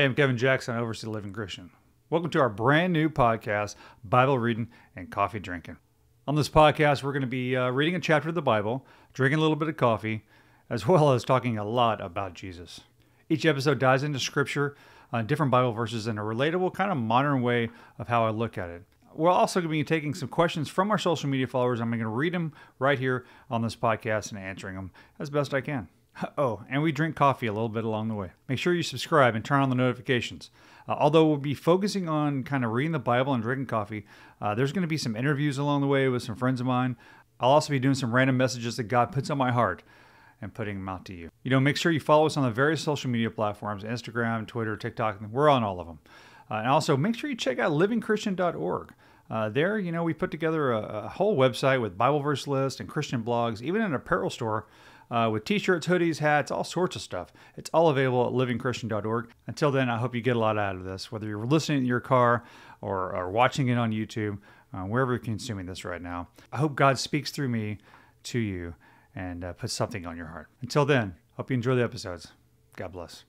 Hey, I'm Kevin Jackson, I oversee Living Christian. Welcome to our brand new podcast, Bible Reading and Coffee Drinking. On this podcast, we're going to be uh, reading a chapter of the Bible, drinking a little bit of coffee, as well as talking a lot about Jesus. Each episode dives into scripture, uh, different Bible verses, in a relatable, kind of modern way of how I look at it. We're also going to be taking some questions from our social media followers. I'm going to read them right here on this podcast and answering them as best I can. Oh, and we drink coffee a little bit along the way. Make sure you subscribe and turn on the notifications. Uh, although we'll be focusing on kind of reading the Bible and drinking coffee, uh, there's going to be some interviews along the way with some friends of mine. I'll also be doing some random messages that God puts on my heart and putting them out to you. You know, make sure you follow us on the various social media platforms Instagram, Twitter, TikTok. We're on all of them. Uh, and also, make sure you check out livingchristian.org. Uh, there, you know, we put together a, a, whole website with Bible verse lists and Christian blogs, even an apparel store uh, with t-shirts, hoodies, hats, all sorts of stuff. It's all available at livingchristian.org. Until then, I hope you get a lot out of this, whether you're listening in your car or, or watching it on YouTube, uh, wherever you're consuming this right now. I hope God speaks through me to you and uh, puts something on your heart. Until then, hope you enjoy the episodes. God bless.